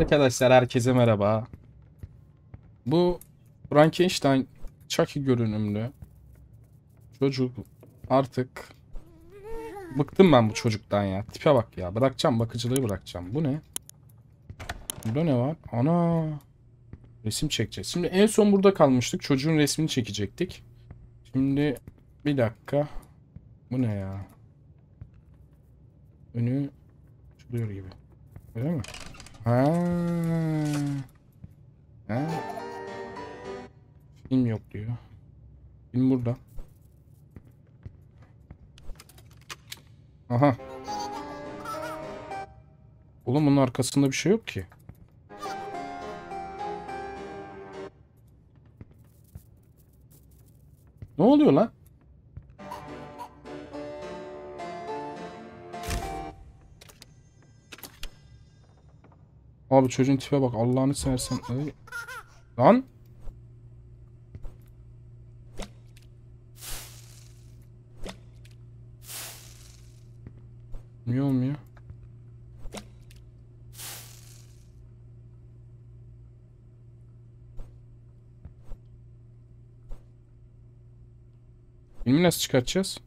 Arkadaşlar herkese merhaba. Bu Frankenstein Chucky görünümlü çocuk artık bıktım ben bu çocuktan ya. Tipe bak ya. Bırakacağım bakıcılığı bırakacağım. Bu ne? Burada ne var? Ana. Resim çekeceğiz. Şimdi en son burada kalmıştık. Çocuğun resmini çekecektik. Şimdi bir dakika. Bu ne ya? Önü açılıyor gibi. Öyle mi? Ha. Ha. Film yok diyor. Film burada. Aha. Oğlum bunun arkasında bir şey yok ki. Ne oluyor lan? Abi çocuğun tipe bak Allah'ını seversen. Ay. Lan. Niye olmuyor? Filmi nasıl çıkartacağız?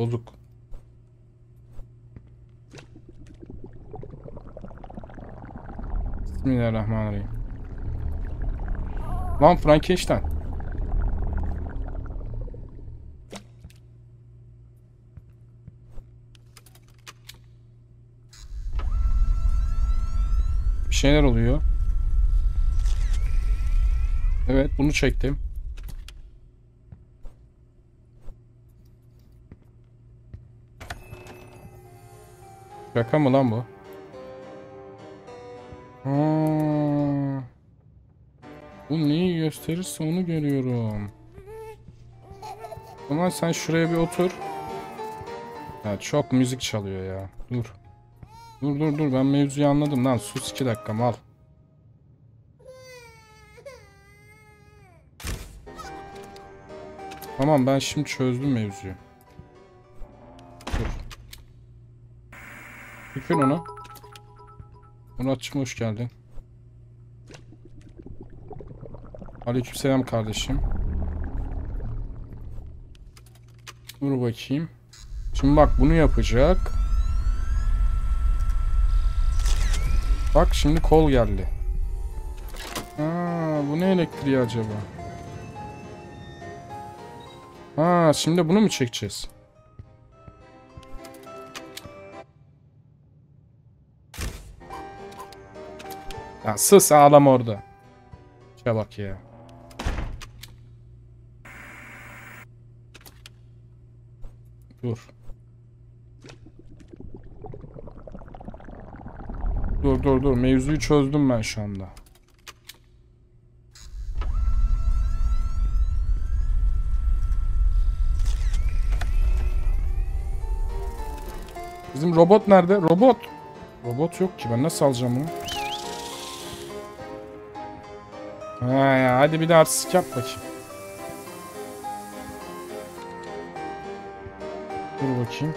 Bozuk. Bismillahirrahmanirrahim. Lan Frankenstein. Bir şeyler oluyor. Evet bunu çektim. Şaka mı lan bu? Ha. Bu neyi gösterirse onu görüyorum. Ama sen şuraya bir otur. Ya çok müzik çalıyor ya. Dur. Dur dur dur ben mevzuyu anladım lan. Sus iki dakika mal. Tamam ben şimdi çözdüm mevzuyu. Yıkın onu. Muratçım hoş geldin. Aleykümselam kardeşim. Dur bakayım. Şimdi bak bunu yapacak. Bak şimdi kol geldi. Aa, bu ne elektriği acaba? Ha, şimdi bunu mu çekeceğiz? Ya sus ağlam orada. Şuna bak ya. Dur. Dur dur dur. Mevzuyu çözdüm ben şu anda. Bizim robot nerede? Robot. Robot yok ki. Ben nasıl alacağım bunu? Ha ya hadi bir de artistik yap bakayım. Dur bakayım.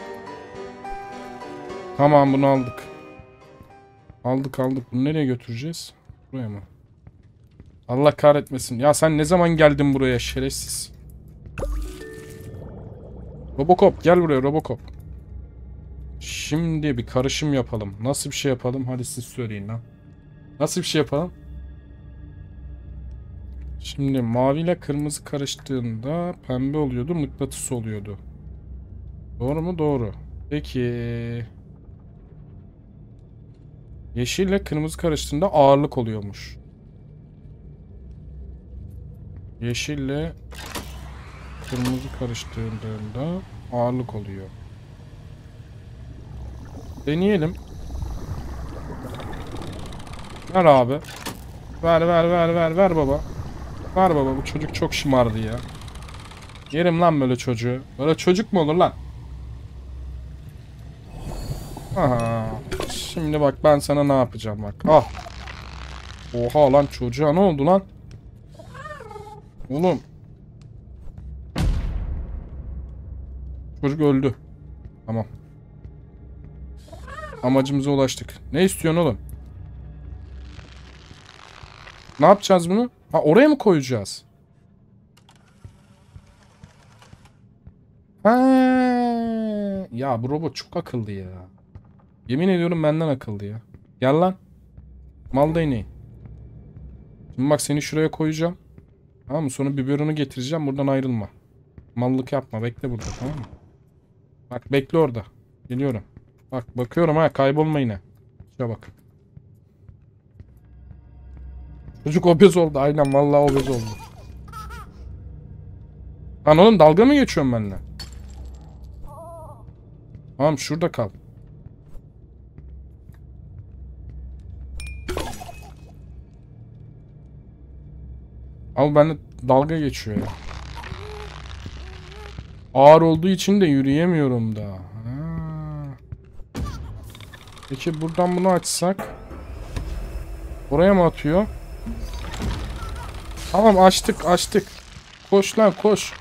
Tamam bunu aldık. Aldık aldık. Bunu nereye götüreceğiz? Buraya mı? Allah kahretmesin. Ya sen ne zaman geldin buraya şerefsiz? Robocop gel buraya Robocop. Şimdi bir karışım yapalım. Nasıl bir şey yapalım? Hadi siz söyleyin lan. Nasıl bir şey yapalım? Şimdi mavi ile kırmızı karıştığında pembe oluyordu, mıknatıs oluyordu. Doğru mu? Doğru. Peki. Yeşil ile kırmızı karıştığında ağırlık oluyormuş. Yeşil ile kırmızı karıştığında ağırlık oluyor. Deneyelim. Ver abi. Ver ver ver ver ver baba. Ver baba bu çocuk çok şımardı ya. Yerim lan böyle çocuğu. Böyle çocuk mu olur lan? Aha. Şimdi bak ben sana ne yapacağım bak. Ah. Oha lan çocuğa ne oldu lan? Oğlum. Çocuk öldü. Tamam. Amacımıza ulaştık. Ne istiyorsun oğlum? Ne yapacağız bunu? Ha oraya mı koyacağız? Ha, ya bu robot çok akıllı ya. Yemin ediyorum benden akıllı ya. Gel lan. Mal. Şimdi bak seni şuraya koyacağım. Tamam mı? Sonra biberonu getireceğim. Buradan ayrılma. Mallık yapma. Bekle burada tamam mı? Bak bekle orada. Geliyorum. Bak bakıyorum ha kaybolma yine. Şuna bak. Çocuk obez oldu. Aynen vallahi obez oldu. Lan oğlum dalga mı geçiyorsun benimle? Tamam şurada kal. Ama benimle dalga geçiyor ya. Ağır olduğu için de yürüyemiyorum da. Peki buradan bunu açsak. Oraya mı atıyor? Tamam açtık açtık. Koş lan koş.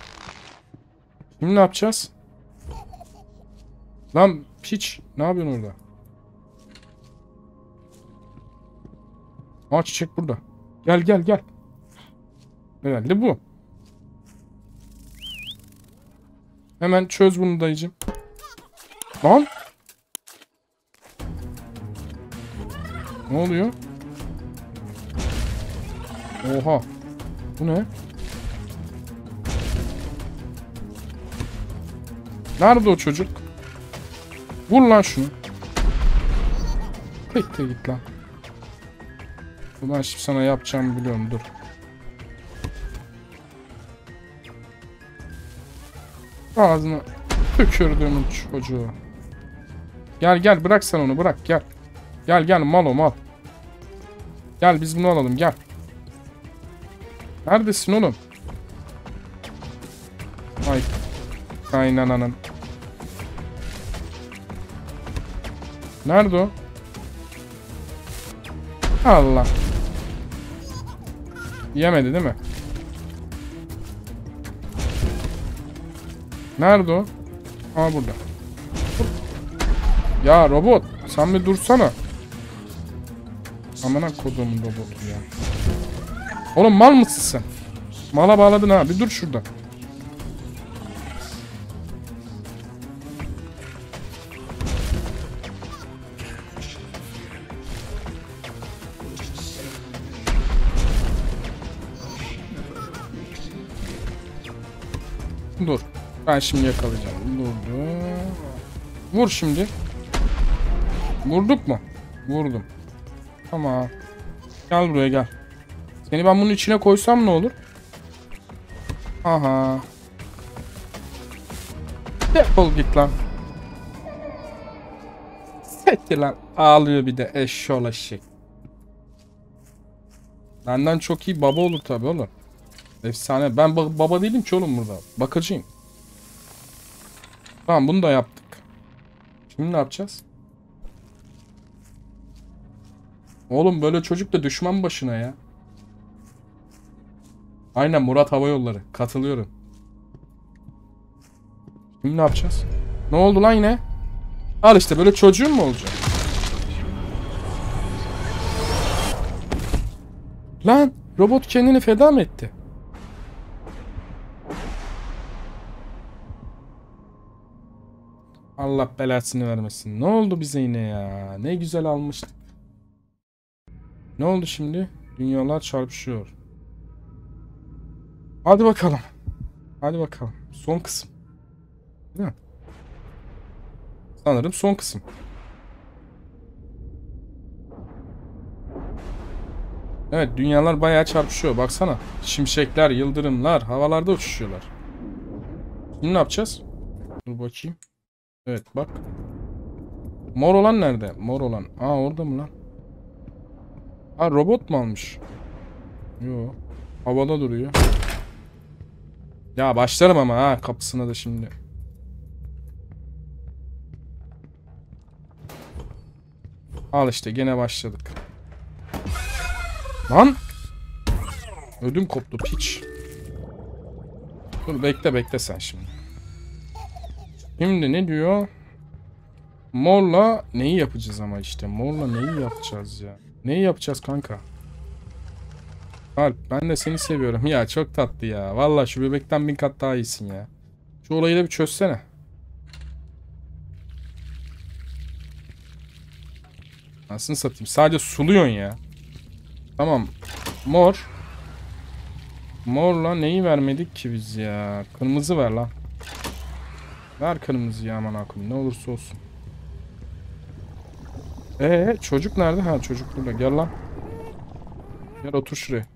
Şimdi ne yapacağız? Lan piç. Ne yapıyorsun orada? Aa çiçek burada. Gel gel gel. Herhalde bu. Hemen çöz bunu dayıcım. Lan. Ne oluyor? Oha. Bu ne? Nerede o çocuk? Vur lan şunu. Tek de git lan. Ben şimdi sana yapacağımı biliyorum dur. Ağzına tükürdüğümün çocuğu. Gel gel bırak sen onu bırak gel. Gel gel mal o mal. Gel biz bunu alalım gel. Neredesin oğlum? Ay. Kaynananın. Nerede o? Allah. Yemedi değil mi? Nerede o? Aa burada. Ya robot sen bir dursana. Amına koduğumun robotu ya. Oğlum mal mısın sen? Mala bağladın ha bir dur şurada. Dur. Ben şimdi yakalayacağım. Dur dur. Vur şimdi. Vurduk mu? Vurdum. Tamam. Gel buraya gel. Seni ben bunun içine koysam ne olur? Aha. Defol git lan. Etti lan. Ağlıyor bir de eşşoğlu eşek. Benden çok iyi baba olur tabi oğlum. Efsane. Ben ba- baba değilim ki oğlum burada. Bakıcıyım. Tamam bunu da yaptık. Şimdi ne yapacağız? Oğlum böyle çocuk da düşman başına ya. Aynen Murat Hava Yolları. Katılıyorum. Şimdi ne yapacağız? Ne oldu lan yine? Al işte böyle çocuğun mu olacak? Lan robot kendini feda mı etti? Allah belasını vermesin. Ne oldu bize yine ya? Ne güzel almıştık. Ne oldu şimdi? Dünyalar çarpışıyor. Hadi bakalım. Hadi bakalım. Son kısım. Değil mi? Sanırım son kısım. Evet dünyalar bayağı çarpışıyor. Baksana. Şimşekler, yıldırımlar havalarda uçuşuyorlar. Şimdi ne yapacağız? Dur bakayım. Evet bak. Mor olan nerede? Mor olan. Aa orada mı lan? Ha robot mu almış? Yo. Havada duruyor. Ya başlarım ama ha kapısına da şimdi. Al işte gene başladık. Lan! Ödüm koptu piç. Dur bekle bekle sen şimdi. Şimdi ne diyor? Morla neyi yapacağız ama işte. Morla neyi yapacağız ya? Neyi yapacağız kanka? Alp ben de seni seviyorum. Ya çok tatlı ya. Vallahi şu bebekten bin kat daha iyisin ya. Şu olayı da bir çözsene. Nasıl satayım? Sadece suluyorsun ya. Tamam. Mor. Morla neyi vermedik ki biz ya? Kırmızı ver lan. Ver kırmızı ya aman akım. Ne olursa olsun. Ee çocuk nerede? Ha çocuk burada. Gel lan. Gel otur şuraya.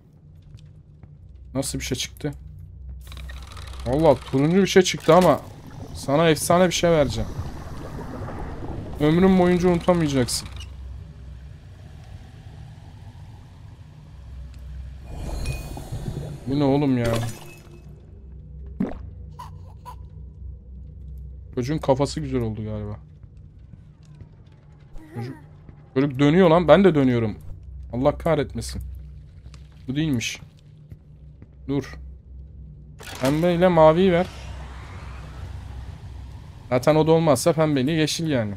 Nasıl bir şey çıktı? Allah turuncu bir şey çıktı ama sana efsane bir şey vereceğim. Ömrün boyunca unutamayacaksın. Bu ne oğlum ya? Çocuğun kafası güzel oldu galiba. Çocuk, çocuk dönüyor lan. Ben de dönüyorum. Allah kahretmesin. Bu değilmiş. Dur. Pembe ile maviyi ver. Zaten o da olmazsa pembeli yeşil yani.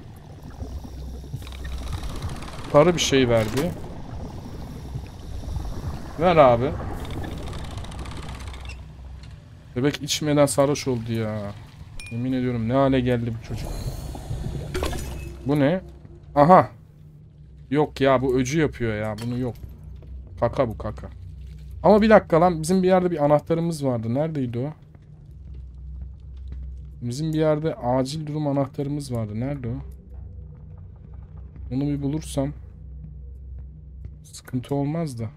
Sarı bir şey verdi. Ver abi. Bebek içmeden sarhoş oldu ya. Yemin ediyorum ne hale geldi bu çocuk. Bu ne? Aha. Yok ya bu öcü yapıyor ya. Bunu yok. Kaka bu kaka. Ama bir dakika lan bizim bir yerde bir anahtarımız vardı. Neredeydi o? Bizim bir yerde acil durum anahtarımız vardı. Nerede o? Onu bir bulursam sıkıntı olmaz da.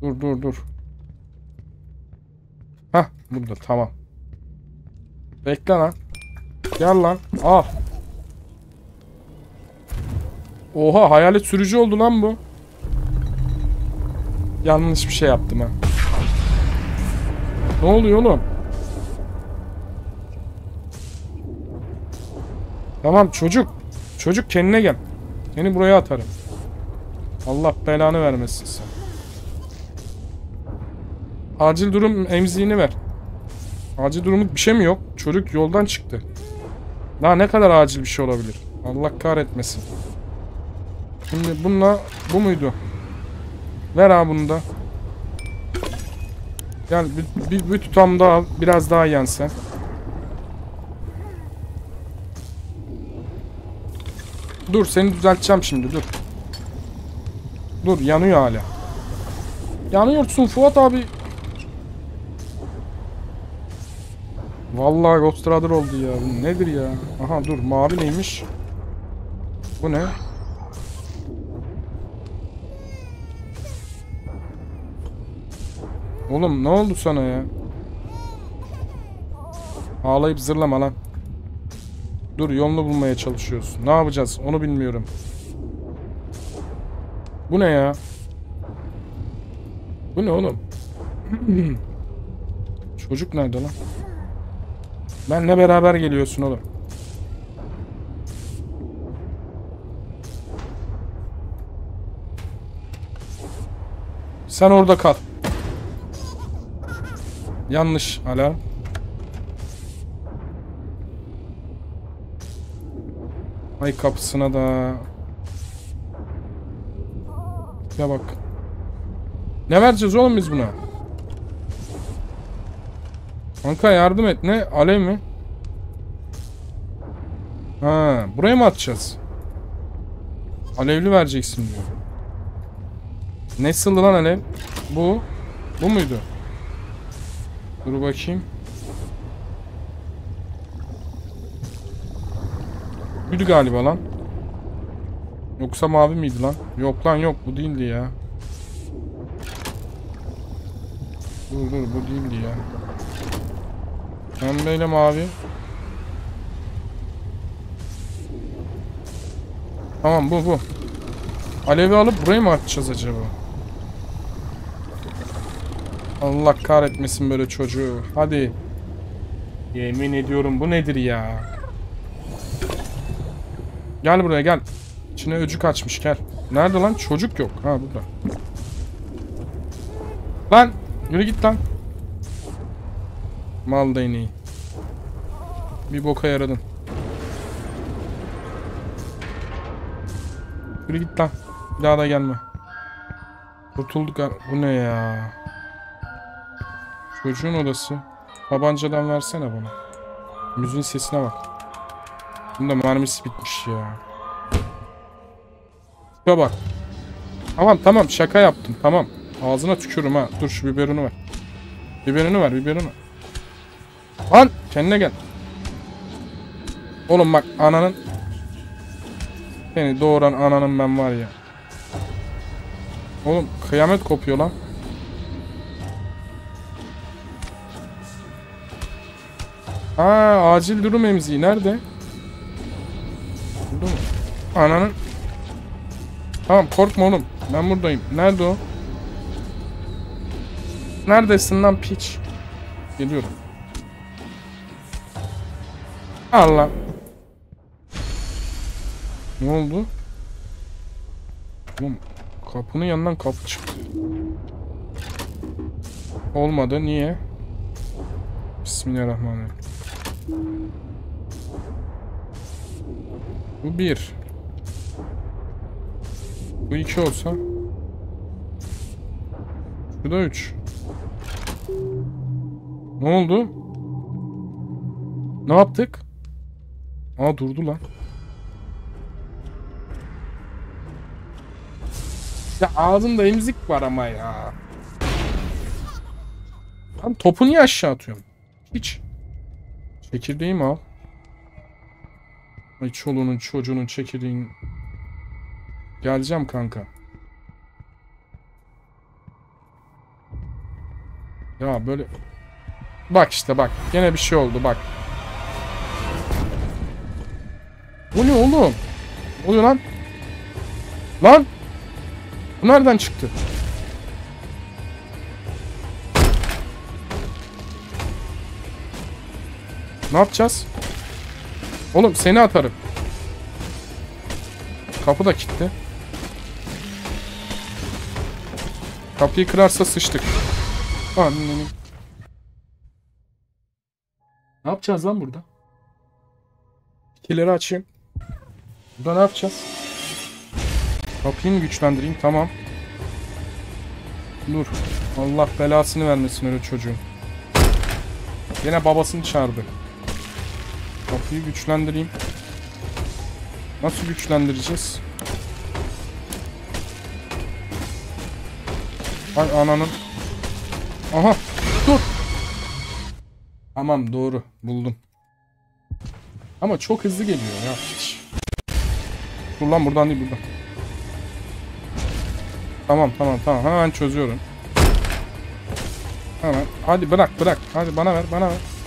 Dur dur dur. Hah burada tamam. Bekle lan. Gel lan. Al. Oha hayalet sürücü oldu lan bu. Yanlış bir şey yaptım ha. Ne oluyor oğlum? Tamam çocuk. Çocuk kendine gel. Seni buraya atarım. Allah belanı vermesin sen. Acil durum emziğini ver. Acil durumluk bir şey mi yok? Çocuk yoldan çıktı. Daha ne kadar acil bir şey olabilir? Allah kahretmesin. Şimdi bununla bu muydu? Ver abi bunu da. Gel bir, bir, bir tutam daha. Biraz daha yan sen. Dur seni düzelteceğim şimdi dur. Dur yanıyor hala. Yanıyorsun Fuat abi. Vallahi Ghost Rider oldu ya. Nedir ya? Aha dur mavi neymiş? Bu ne? Oğlum ne oldu sana ya? Ağlayıp zırlama lan. Dur yolunu bulmaya çalışıyoruz. Ne yapacağız onu bilmiyorum. Bu ne ya? Bu ne oğlum? Çocuk nerede lan? Benle beraber geliyorsun oğlum. Sen orada kal. Yanlış alarm. Ay kapısına da. Ya bak. Ne vereceğiz oğlum biz buna? Kanka yardım et. Ne? Alev mi? Ha, buraya mı atacağız? Alevli vereceksin diyor. Ne sıldı lan alev? Bu. Bu muydu? Dur bakayım. Buydu galiba lan. Yoksa mavi miydi lan? Yok lan yok bu değildi ya. Dur dur bu değildi ya. Pembeyle mavi. Tamam bu bu. Alevi alıp burayı mı atacağız acaba? Allah kahretmesin böyle çocuğu. Hadi. Yemin ediyorum bu nedir ya? Gel buraya gel. İçine öcü kaçmış gel. Nerede lan? Çocuk yok. Ha burada. Lan! Yürü git lan. Mal değneği. Bir boka yaradın. Yürü git lan. Bir daha da gelme. Kurtulduk. Bu ne ya? Çocuğun odası. Tabancadan versene bana. Müziğin sesine bak. Bunda mermisi bitmiş ya. Tipe bak. Tamam tamam şaka yaptım tamam. Ağzına tükürürüm ha. Dur şu biberini ver. Biberini ver biberini. Lan kendine gel. Oğlum bak ananın Seni doğuran ananın ben var ya. Oğlum kıyamet kopuyor lan. Aa acil durum emziği nerede? Burada mı? Ananın. Tamam korkma oğlum. Ben buradayım. Nerede o? Neredesin lan piç? Geliyorum. Allah. Ne oldu? Oğlum kapının yanından kapı çıktı. Olmadı. Niye? Bismillahirrahmanirrahim. Bu bir. Bu iki olsa. Bu da üç. Ne oldu? Ne yaptık? Aa durdu lan. Ya ağzımda emzik var ama ya. Lan topu niye aşağı atıyorum? Hiç. Çekirdeği mi al? Ay çoluğunun çocuğunun çekirdeğin. Geleceğim kanka. Ya böyle... Bak işte bak. Gene bir şey oldu bak. Bu ne oğlum? Ne oluyor lan? Lan! Bu nereden çıktı? Ne yapacağız? Oğlum seni atarım. Kapı da kilitli. Kapıyı kırarsa sıçtık. Annenin. Ne yapacağız lan burada? İkileri açayım. Burada ne yapacağız? Kapıyı mı güçlendireyim? Tamam. Dur. Allah belasını vermesin öyle çocuğun. Yine babasını çağırdı. Kapıyı güçlendireyim. Nasıl güçlendireceğiz? Ay ananın. Aha dur. Tamam doğru buldum. Ama çok hızlı geliyor ya. Dur lan buradan değil buradan. Tamam tamam tamam hemen çözüyorum. Hemen. Hadi bırak bırak. Hadi bana ver bana ver.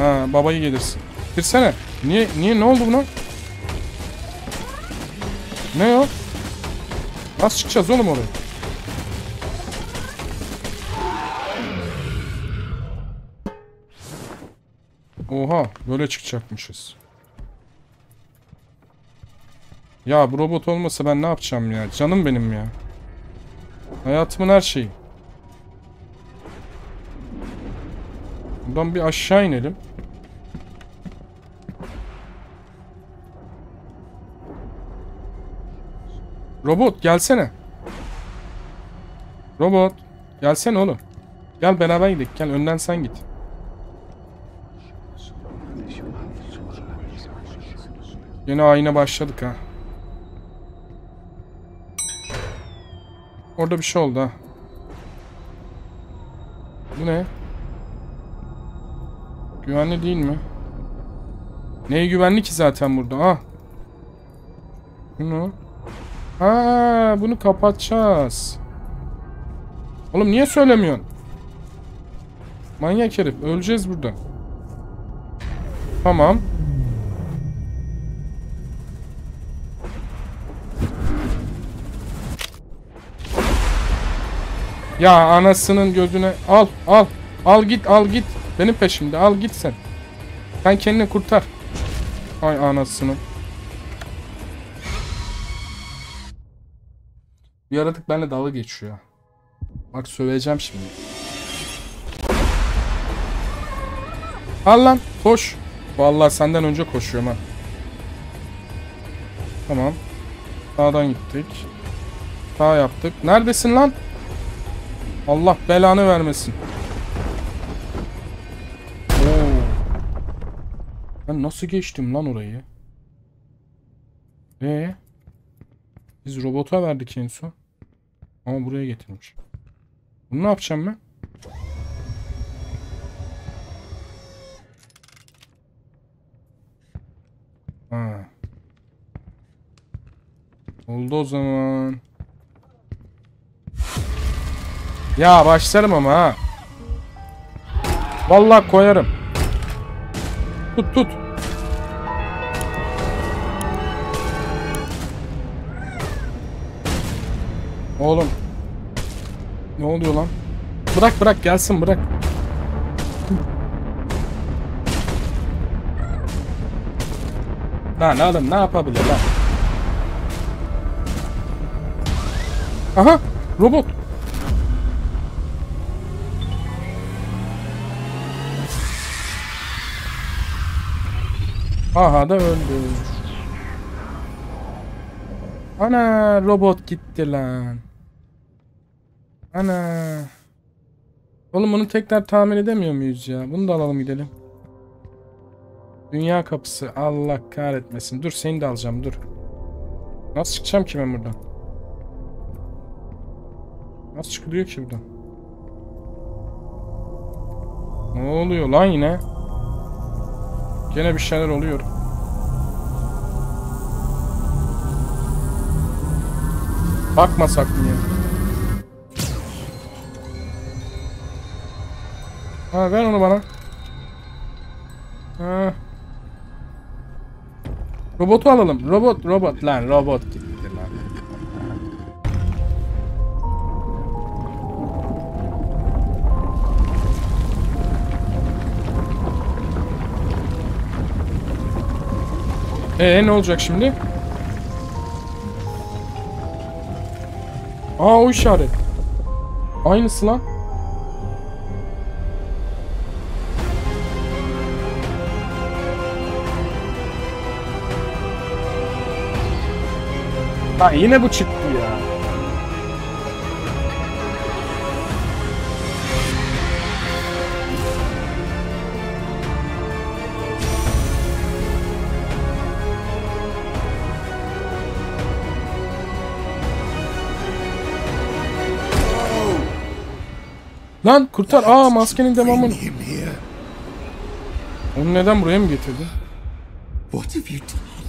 Ha babayı gelirsin. Girsene. Niye niye ne oldu buna? Ne o? Nasıl çıkacağız oğlum oraya? Oha böyle çıkacakmışız. Ya bu robot olmasa ben ne yapacağım ya? Canım benim ya. Hayatımın her şeyi. Buradan bir aşağı inelim. Robot gelsene. Robot gelsene oğlum. Gel beraber gidelim. Gel önden sen git. Yine ayna başladık ha. Orada bir şey oldu ha. Bu ne? Güvenli değil mi? Neye güvenli ki zaten burada? Ah. Bunu. Ha, bunu kapatacağız. Oğlum niye söylemiyorsun? Manyak herif. Öleceğiz burada. Tamam. Ya anasının gözüne al al al git al git benim peşimde al git sen. Sen kendini kurtar. Ay anasını. Bir yaratık benimle dalga geçiyor. Bak söveceğim şimdi. Al lan koş. Vallahi senden önce koşuyorum ha. Tamam. Sağdan gittik. Sağ yaptık. Neredesin lan? Allah belanı vermesin. Oo. Ben nasıl geçtim lan orayı? Ee? Biz robota verdik en son. Ama buraya getirmiş. Bunu ne yapacağım ben? Ha. Oldu o zaman. Ya başlarım ama ha. Vallahi koyarım. Tut tut. Oğlum. Ne oluyor lan? Bırak bırak gelsin bırak. Lan oğlum ne yapabilir lan? Aha robot. Aha da öldü. Ana robot gitti lan. Ana. Oğlum bunu tekrar tamir edemiyor muyuz ya? Bunu da alalım gidelim. Dünya kapısı. Allah kahretmesin. Dur seni de alacağım dur. Nasıl çıkacağım ki ben buradan? Nasıl çıkılıyor ki buradan? Ne oluyor lan yine? Gene bir şeyler oluyor. Bakmasak mı ya? Ha ver onu bana. Ha. Robotu alalım. Robot, robot lan, robot gitti lan. Ee ne olacak şimdi? Aa o işaret. Aynısı lan. Ha yine bu çıktı ya. Lan kurtar. Aa maskenin devamını. Onu neden buraya mı getirdin? What have you done?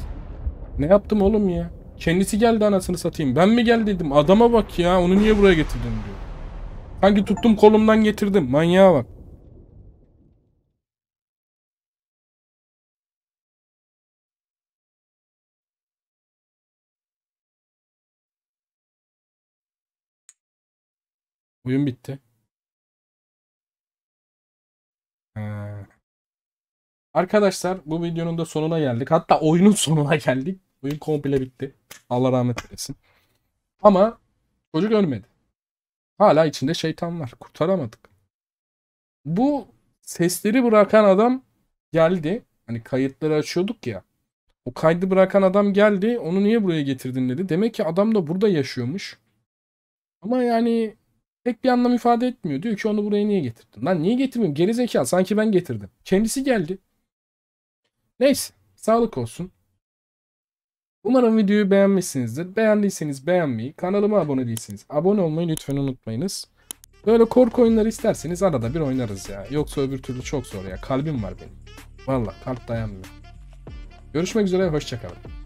Ne yaptım oğlum ya? Kendisi geldi anasını satayım. Ben mi gel dedim. Adama bak ya. Onu niye buraya getirdin diyor. Hangi tuttum kolumdan getirdim. Manyağa bak. Oyun bitti. Ha. Arkadaşlar bu videonun da sonuna geldik. Hatta oyunun sonuna geldik. Oyun komple bitti. Allah rahmet eylesin. Ama çocuk ölmedi. Hala içinde şeytan var. Kurtaramadık. Bu sesleri bırakan adam geldi. Hani kayıtları açıyorduk ya. O kaydı bırakan adam geldi. Onu niye buraya getirdin dedi. Demek ki adam da burada yaşıyormuş. Ama yani pek bir anlam ifade etmiyor. Diyor ki onu buraya niye getirdin? Lan niye getirmiyorum? Geri zekalı. Sanki ben getirdim. Kendisi geldi. Neyse. Sağlık olsun. Umarım videoyu beğenmişsinizdir. Beğendiyseniz beğenmeyi, kanalıma abone değilseniz abone olmayı lütfen unutmayınız. Böyle korku oyunları isterseniz arada bir oynarız ya. Yoksa öbür türlü çok zor ya. Kalbim var benim. Valla kalp dayanmıyor. Görüşmek üzere, hoşçakalın.